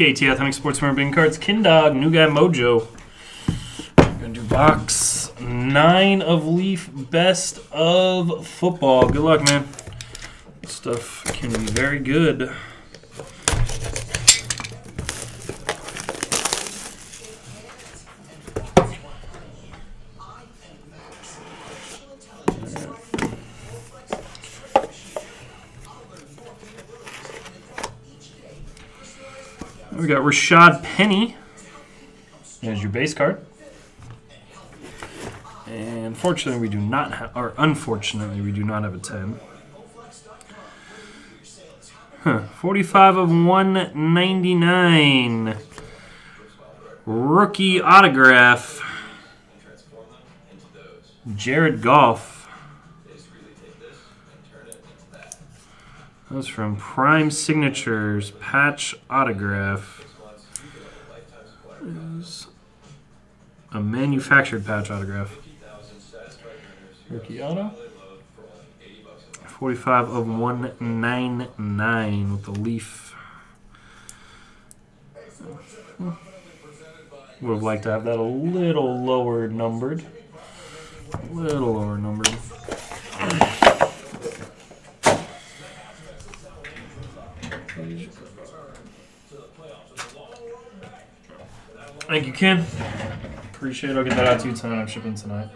KT Authentics Sports Memorabilia Cards. Kendog, New Guy Mojo. Gonna do box nine of Leaf Best of Football. Good luck, man. This stuff can be very good. We got Rashad Penny. There's your base card. And fortunately, we do not have, or unfortunately, we do not have a 10. Huh. 45 of 199. Rookie autograph. Jared Goff. That was from Prime Signatures patch autograph. Is a manufactured patch autograph. Rookie auto. 45 of 199 with the leaf. Would have liked to have that a little lower numbered. A little lower numbered. Thank you, Ken. Appreciate it. I'll get that out to you tonight. I'm shipping tonight.